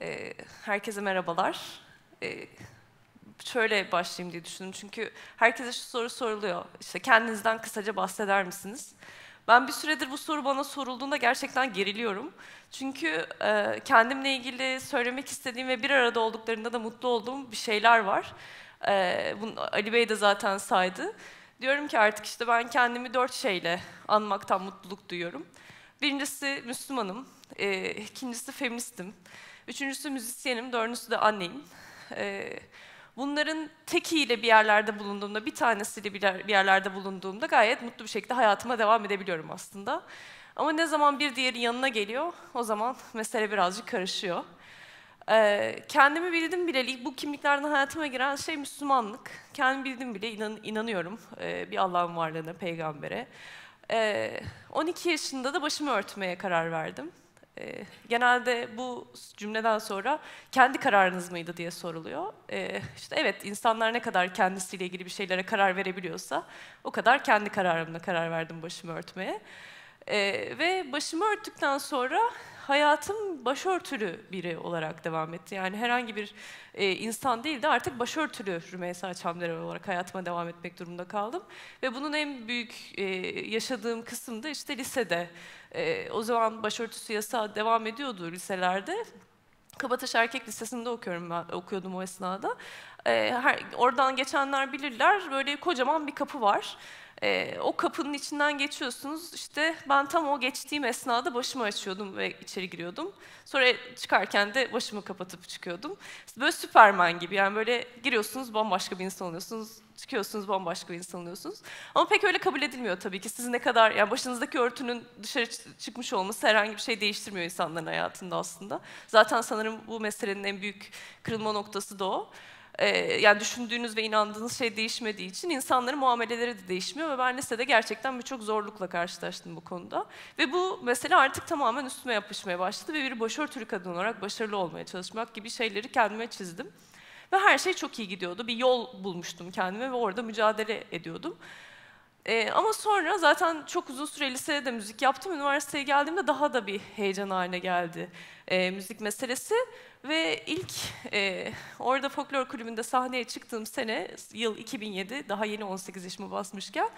E, herkese merhabalar. E, şöyle başlayayım diye düşündüm çünkü herkese şu soru soruluyor. İşte kendinizden kısaca bahseder misiniz? Ben bir süredir bu soru bana sorulduğunda gerçekten geriliyorum. Çünkü e, kendimle ilgili söylemek istediğim ve bir arada olduklarında da mutlu olduğum bir şeyler var. E, bunu Ali Bey de zaten saydı. Diyorum ki artık işte ben kendimi dört şeyle anmaktan mutluluk duyuyorum. Birincisi Müslümanım, e, ikincisi feministim, üçüncüsü müzisyenim, dördüncüsü de anneyim. E, bunların tekiyle bir yerlerde bulunduğumda, bir tanesiyle bir yerlerde bulunduğumda gayet mutlu bir şekilde hayatıma devam edebiliyorum aslında. Ama ne zaman bir diğeri yanına geliyor, o zaman mesele birazcık karışıyor. Ee, kendimi bildim bileli bu kimliklerden hayatıma giren şey Müslümanlık. Kendimi bildim bile inan, inanıyorum ee, bir Allah'ın varlığına, peygambere. Ee, 12 yaşında da başımı örtmeye karar verdim. Ee, genelde bu cümleden sonra kendi kararınız mıydı diye soruluyor. Ee, işte evet insanlar ne kadar kendisiyle ilgili bir şeylere karar verebiliyorsa o kadar kendi kararımla karar verdim başımı örtmeye. Ee, ve başımı örttükten sonra hayatım başörtülü biri olarak devam etti. Yani herhangi bir e, insan değil de artık başörtülü Rümeysa Çamderer olarak hayatıma devam etmek durumunda kaldım. Ve bunun en büyük e, yaşadığım kısım da işte lisede. E, o zaman başörtüsü yasağı devam ediyordu liselerde. Kabataş Erkek Lisesi'nde okuyorum ben, okuyordum o esnada. E, her, oradan geçenler bilirler, böyle kocaman bir kapı var. E, o kapının içinden geçiyorsunuz. İşte ben tam o geçtiğim esnada başımı açıyordum ve içeri giriyordum. Sonra çıkarken de başımı kapatıp çıkıyordum. Böyle Süperman gibi yani böyle giriyorsunuz bambaşka bir insan oluyorsunuz. Çıkıyorsunuz bambaşka bir insan oluyorsunuz. Ama pek öyle kabul edilmiyor tabii ki. Siz ne kadar yani başınızdaki örtünün dışarı çıkmış olması herhangi bir şey değiştirmiyor insanların hayatında aslında. Zaten sanırım bu meselenin en büyük kırılma noktası da o e, yani düşündüğünüz ve inandığınız şey değişmediği için insanların muameleleri de değişmiyor ve ben lisede gerçekten birçok zorlukla karşılaştım bu konuda. Ve bu mesele artık tamamen üstüme yapışmaya başladı ve bir başörtülü kadın olarak başarılı olmaya çalışmak gibi şeyleri kendime çizdim. Ve her şey çok iyi gidiyordu. Bir yol bulmuştum kendime ve orada mücadele ediyordum. Ee, ama sonra zaten çok uzun süre lisede de müzik yaptım. Üniversiteye geldiğimde daha da bir heyecan haline geldi e, müzik meselesi. Ve ilk e, orada folklor kulübünde sahneye çıktığım sene, yıl 2007, daha yeni 18 yaşımı basmışken,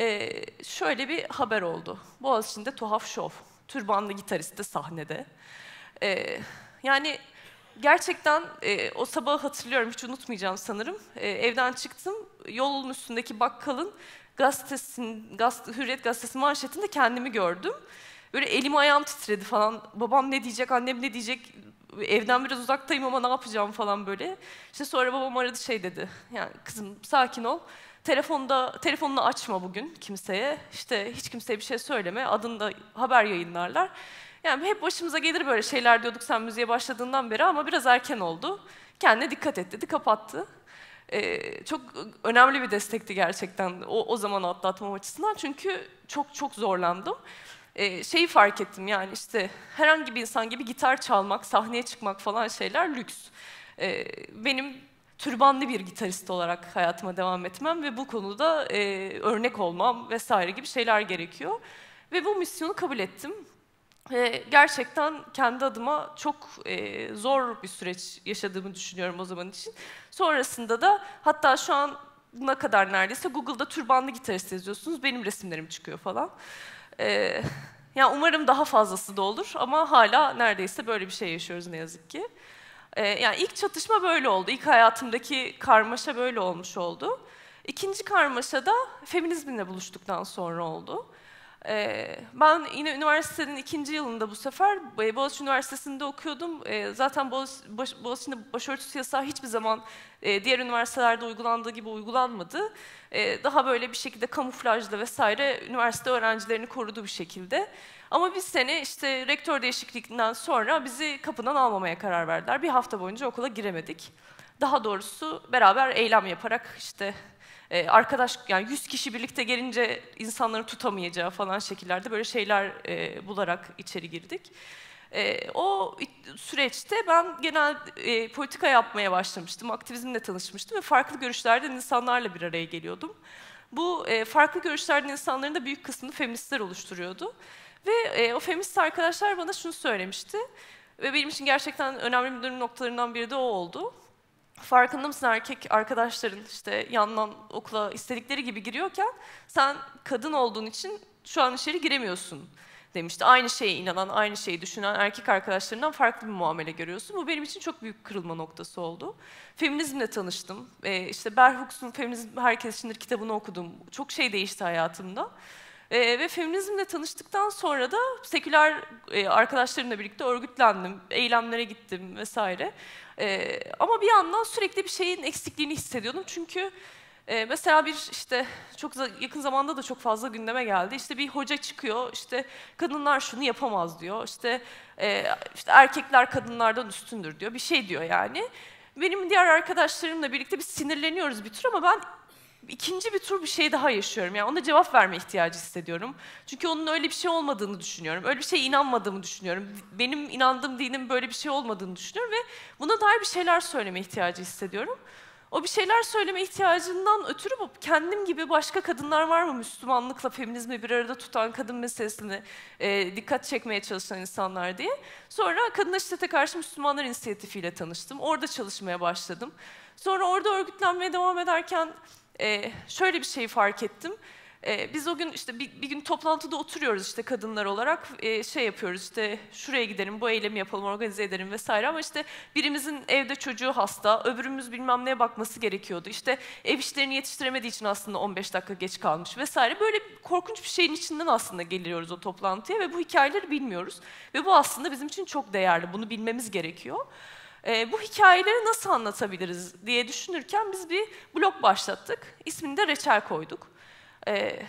e, şöyle bir haber oldu. Boğaziçi'nde tuhaf şov, türbanlı gitarist de sahnede. E, yani gerçekten e, o sabahı hatırlıyorum, hiç unutmayacağım sanırım. E, evden çıktım, yolun üstündeki bakkalın gazetesin, gaz, Hürriyet gazetesi manşetinde kendimi gördüm. Böyle elim ayağım titredi falan. Babam ne diyecek, annem ne diyecek, evden biraz uzaktayım ama ne yapacağım falan böyle. İşte sonra babam aradı şey dedi. Yani kızım sakin ol. Telefonda telefonunu açma bugün kimseye. İşte hiç kimseye bir şey söyleme. Adında haber yayınlarlar. Yani hep başımıza gelir böyle şeyler diyorduk sen müziğe başladığından beri ama biraz erken oldu. Kendine dikkat et dedi, kapattı. Ee, çok önemli bir destekti gerçekten o, o zaman atlatmam açısından. Çünkü çok çok zorlandım e, şeyi fark ettim yani işte herhangi bir insan gibi gitar çalmak, sahneye çıkmak falan şeyler lüks. E, benim türbanlı bir gitarist olarak hayatıma devam etmem ve bu konuda e, örnek olmam vesaire gibi şeyler gerekiyor. Ve bu misyonu kabul ettim. E, gerçekten kendi adıma çok e, zor bir süreç yaşadığımı düşünüyorum o zaman için. Sonrasında da hatta şu an buna kadar neredeyse Google'da türbanlı gitarist yazıyorsunuz, benim resimlerim çıkıyor falan. Ee, yani umarım daha fazlası da olur ama hala neredeyse böyle bir şey yaşıyoruz ne yazık ki. Ee, yani ilk çatışma böyle oldu. İlk hayatımdaki karmaşa böyle olmuş oldu. İkinci karmaşa da feminizmle buluştuktan sonra oldu. Ee, ben yine üniversitenin ikinci yılında bu sefer e, Boğaziçi Üniversitesi'nde okuyordum. Ee, zaten Boğaziçi, baş, Boğaziçi'nde başörtüsü yasağı hiçbir zaman e, diğer üniversitelerde uygulandığı gibi uygulanmadı. Ee, daha böyle bir şekilde kamuflajla vesaire üniversite öğrencilerini korudu bir şekilde. Ama bir sene işte rektör değişikliğinden sonra bizi kapıdan almamaya karar verdiler. Bir hafta boyunca okula giremedik. Daha doğrusu beraber eylem yaparak işte e, arkadaş yani 100 kişi birlikte gelince insanları tutamayacağı falan şekillerde böyle şeyler e, bularak içeri girdik. E, o süreçte ben genel e, politika yapmaya başlamıştım, aktivizmle tanışmıştım ve farklı görüşlerden insanlarla bir araya geliyordum. Bu e, farklı görüşlerden insanların da büyük kısmını feministler oluşturuyordu. Ve e, o feminist arkadaşlar bana şunu söylemişti. Ve benim için gerçekten önemli bir dönüm noktalarından biri de o oldu. Farkında mısın erkek arkadaşların işte yandan okula istedikleri gibi giriyorken sen kadın olduğun için şu an içeri giremiyorsun demişti. Aynı şeye inanan, aynı şeyi düşünen erkek arkadaşlarından farklı bir muamele görüyorsun. Bu benim için çok büyük kırılma noktası oldu. Feminizmle tanıştım. Ee, işte Hooks'un Feminizm Herkes İçindir kitabını okudum. Çok şey değişti hayatımda. Ee, ve feminizmle tanıştıktan sonra da seküler e, arkadaşlarımla birlikte örgütlendim, eylemlere gittim vesaire. Ee, ama bir yandan sürekli bir şeyin eksikliğini hissediyordum. Çünkü ee, mesela bir işte çok yakın zamanda da çok fazla gündeme geldi. İşte bir hoca çıkıyor, işte kadınlar şunu yapamaz diyor. İşte, e, işte erkekler kadınlardan üstündür diyor. Bir şey diyor yani. Benim diğer arkadaşlarımla birlikte biz sinirleniyoruz bir tür ama ben ikinci bir tur bir şey daha yaşıyorum. Yani ona cevap verme ihtiyacı hissediyorum. Çünkü onun öyle bir şey olmadığını düşünüyorum. Öyle bir şeye inanmadığımı düşünüyorum. Benim inandığım dinin böyle bir şey olmadığını düşünüyorum ve buna dair bir şeyler söyleme ihtiyacı hissediyorum. O bir şeyler söyleme ihtiyacından ötürü kendim gibi başka kadınlar var mı Müslümanlıkla feminizmi bir arada tutan kadın meselesini e, dikkat çekmeye çalışan insanlar diye. Sonra Kadına Şiddete Karşı Müslümanlar İnisiyatifiyle tanıştım. Orada çalışmaya başladım. Sonra orada örgütlenmeye devam ederken e, şöyle bir şeyi fark ettim. Ee, biz o gün işte bir, bir gün toplantıda oturuyoruz işte kadınlar olarak. E, şey yapıyoruz işte şuraya gidelim bu eylemi yapalım organize edelim vesaire. Ama işte birimizin evde çocuğu hasta öbürümüz bilmem neye bakması gerekiyordu. İşte ev işlerini yetiştiremediği için aslında 15 dakika geç kalmış vesaire. Böyle korkunç bir şeyin içinden aslında geliyoruz o toplantıya ve bu hikayeleri bilmiyoruz. Ve bu aslında bizim için çok değerli bunu bilmemiz gerekiyor. E, bu hikayeleri nasıl anlatabiliriz diye düşünürken biz bir blog başlattık. İsmini de Reçel koyduk e,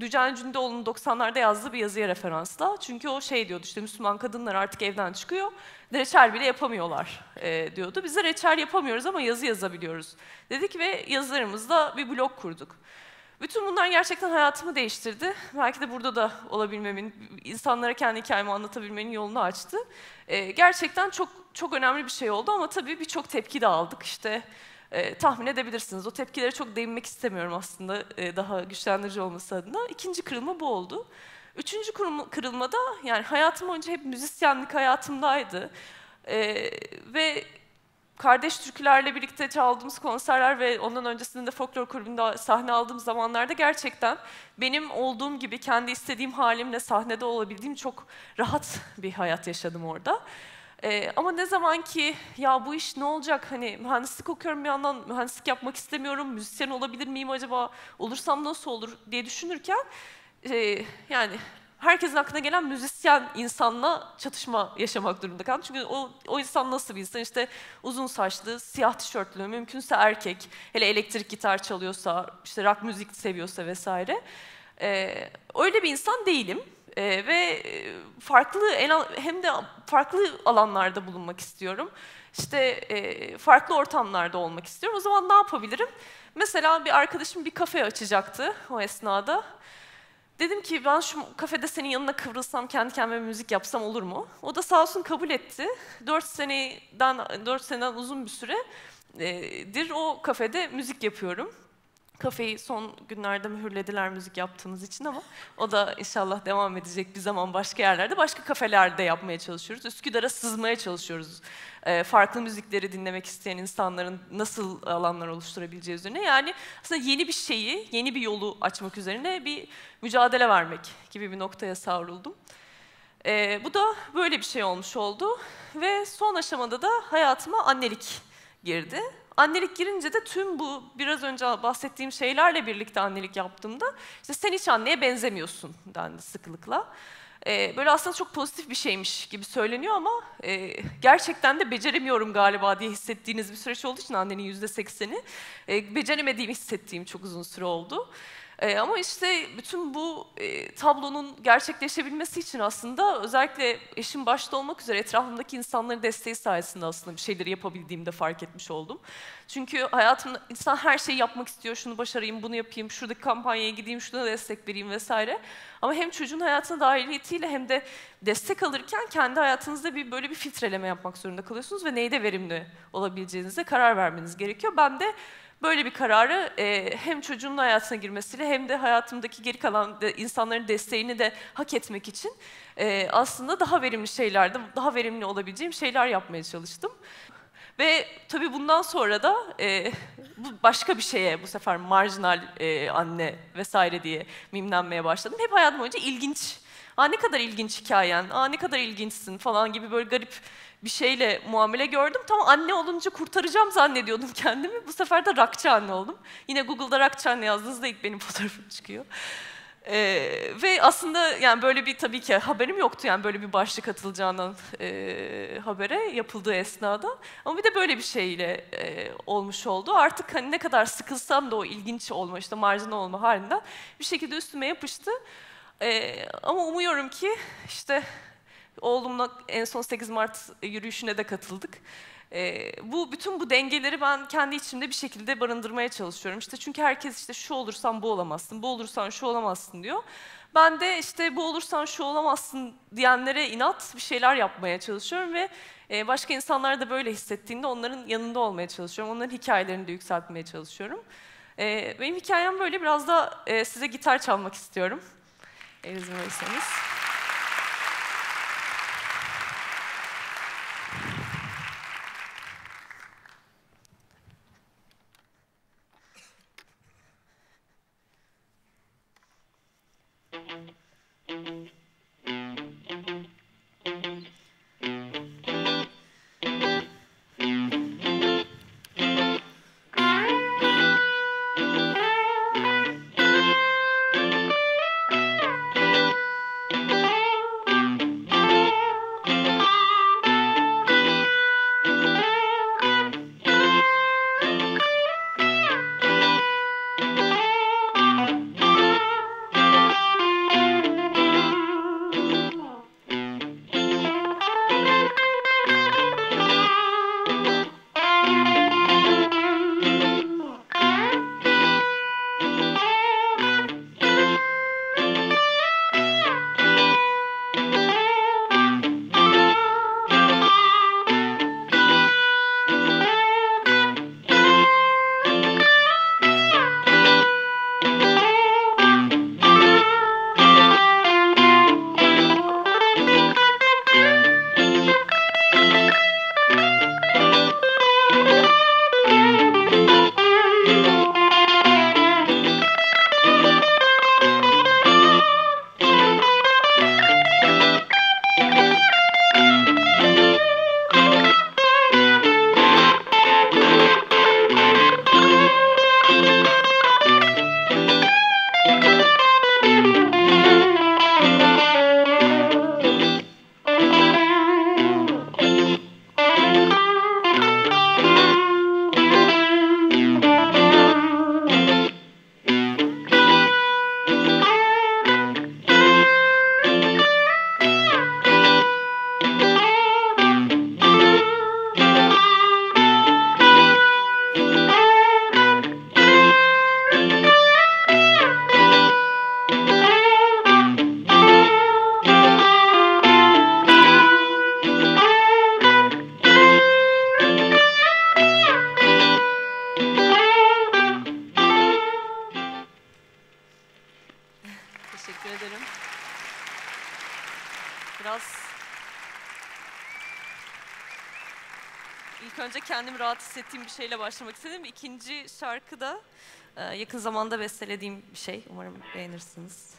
Dücan Cündoğlu'nun 90'larda yazdığı bir yazıya referansla. Çünkü o şey diyordu işte Müslüman kadınlar artık evden çıkıyor, reçel bile yapamıyorlar e, diyordu. Biz de reçel yapamıyoruz ama yazı yazabiliyoruz dedik ve yazılarımızda bir blog kurduk. Bütün bunlar gerçekten hayatımı değiştirdi. Belki de burada da olabilmemin, insanlara kendi hikayemi anlatabilmenin yolunu açtı. E, gerçekten çok çok önemli bir şey oldu ama tabii birçok tepki de aldık. İşte e, tahmin edebilirsiniz. O tepkilere çok değinmek istemiyorum aslında e, daha güçlendirici olması adına. İkinci kırılma bu oldu. Üçüncü kırılma, kırılmada yani hayatım boyunca hep müzisyenlik hayatımdaydı. E, ve kardeş türkülerle birlikte çaldığımız konserler ve ondan öncesinde de folklor kulübünde sahne aldığım zamanlarda gerçekten benim olduğum gibi kendi istediğim halimle sahnede olabildiğim çok rahat bir hayat yaşadım orada. Ee, ama ne zaman ki ya bu iş ne olacak? Hani mühendislik okuyorum bir yandan mühendislik yapmak istemiyorum, müzisyen olabilir miyim acaba, olursam nasıl olur? diye düşünürken e, yani herkesin aklına gelen müzisyen insanla çatışma yaşamak durumunda kaldım. Çünkü o, o insan nasıl bir insan? İşte uzun saçlı, siyah tişörtlü, mümkünse erkek, hele elektrik gitar çalıyorsa, işte rock müzik seviyorsa vesaire. Ee, öyle bir insan değilim. E, ve farklı hem de farklı alanlarda bulunmak istiyorum. İşte e, farklı ortamlarda olmak istiyorum. O zaman ne yapabilirim? Mesela bir arkadaşım bir kafe açacaktı o esnada. Dedim ki ben şu kafede senin yanına kıvrılsam, kendi kendime müzik yapsam olur mu? O da sağ olsun kabul etti. Dört seneden, dört seneden uzun bir süredir o kafede müzik yapıyorum. Kafeyi son günlerde mühürlediler müzik yaptığımız için ama o da inşallah devam edecek bir zaman başka yerlerde, başka kafelerde yapmaya çalışıyoruz. Üsküdar'a sızmaya çalışıyoruz. E, farklı müzikleri dinlemek isteyen insanların nasıl alanlar oluşturabileceği üzerine. Yani aslında yeni bir şeyi, yeni bir yolu açmak üzerine bir mücadele vermek gibi bir noktaya savruldum. E, bu da böyle bir şey olmuş oldu ve son aşamada da hayatıma annelik girdi. Annelik girince de tüm bu biraz önce bahsettiğim şeylerle birlikte annelik yaptığımda işte sen hiç anneye benzemiyorsun dendi sıklıkla. Ee, böyle aslında çok pozitif bir şeymiş gibi söyleniyor ama e, gerçekten de beceremiyorum galiba diye hissettiğiniz bir süreç olduğu için annenin yüzde sekseni e, beceremediğimi hissettiğim çok uzun süre oldu. E, ama işte bütün bu e, tablonun gerçekleşebilmesi için aslında özellikle eşim başta olmak üzere etrafımdaki insanların desteği sayesinde aslında bir şeyleri yapabildiğimde fark etmiş oldum. Çünkü hayatımda insan her şeyi yapmak istiyor, şunu başarayım, bunu yapayım, şuradaki kampanyaya gideyim, şuna destek vereyim vesaire. Ama hem çocuğun hayatına dahiliyetiyle hem de destek alırken kendi hayatınızda bir böyle bir filtreleme yapmak zorunda kalıyorsunuz ve neyde verimli olabileceğinize karar vermeniz gerekiyor. Ben de böyle bir kararı e, hem çocuğumun hayatına girmesiyle hem de hayatımdaki geri kalan de, insanların desteğini de hak etmek için e, aslında daha verimli şeylerde, daha verimli olabileceğim şeyler yapmaya çalıştım. Ve tabii bundan sonra da e, başka bir şeye bu sefer marjinal e, anne vesaire diye mimlenmeye başladım. Hep hayatım boyunca ilginç. Aa ne kadar ilginç hikayen, aa ne kadar ilginçsin falan gibi böyle garip bir şeyle muamele gördüm. Tam anne olunca kurtaracağım zannediyordum kendimi. Bu sefer de rakçı anne oldum. Yine Google'da rakçı anne yazdığınızda ilk benim fotoğrafım çıkıyor. Ee, ve aslında yani böyle bir tabii ki haberim yoktu yani böyle bir başlık atılacağından e, habere yapıldığı esnada. Ama bir de böyle bir şeyle e, olmuş oldu. Artık hani ne kadar sıkılsam da o ilginç olma işte marjinal olma halinden bir şekilde üstüme yapıştı. E, ama umuyorum ki işte oğlumla en son 8 Mart yürüyüşüne de katıldık. E, bu bütün bu dengeleri ben kendi içimde bir şekilde barındırmaya çalışıyorum. İşte çünkü herkes işte şu olursan bu olamazsın, bu olursan şu olamazsın diyor. Ben de işte bu olursan şu olamazsın diyenlere inat bir şeyler yapmaya çalışıyorum ve e, başka insanlar da böyle hissettiğinde onların yanında olmaya çalışıyorum. Onların hikayelerini de yükseltmeye çalışıyorum. E, benim hikayem böyle biraz da e, size gitar çalmak istiyorum. it is a really nice. Verirseniz. hissettiğim bir şeyle başlamak istedim. İkinci şarkı da e, yakın zamanda bestelediğim bir şey. Umarım beğenirsiniz.